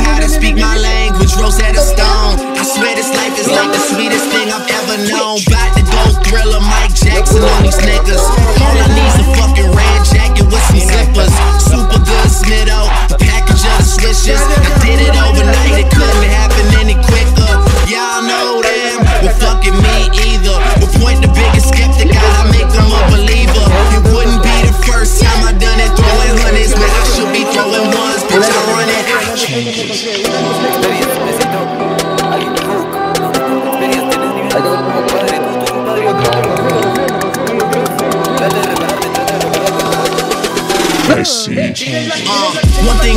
knew how to speak my language, Rosetta Stone. I swear this life is like the sweetest thing I've ever known. Got the dope thriller, Mike Jackson on these niggas. All I need's a fucking red jacket with some slippers, Super good Smitto, package of the swishes. One thing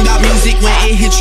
about music when it hits you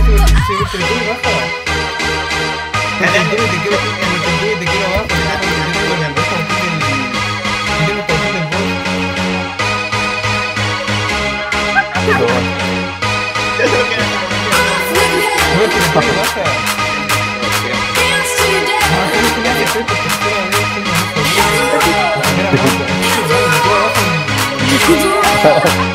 Você entregou e vai falar. Caralho, eu entreguei, eu entreguei, eu entreguei, eu entreguei, eu entreguei, eu entreguei, Ha ha ha.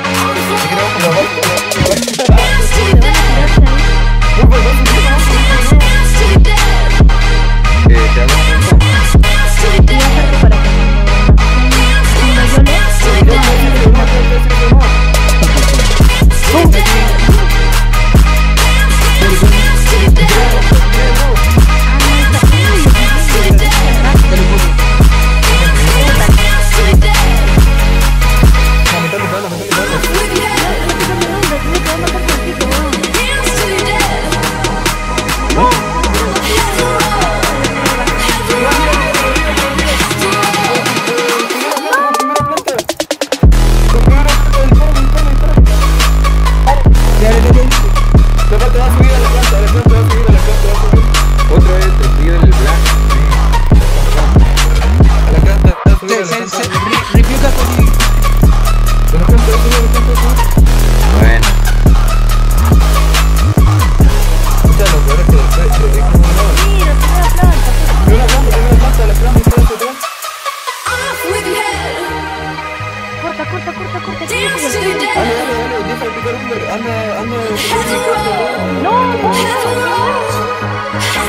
Have to No, no, no.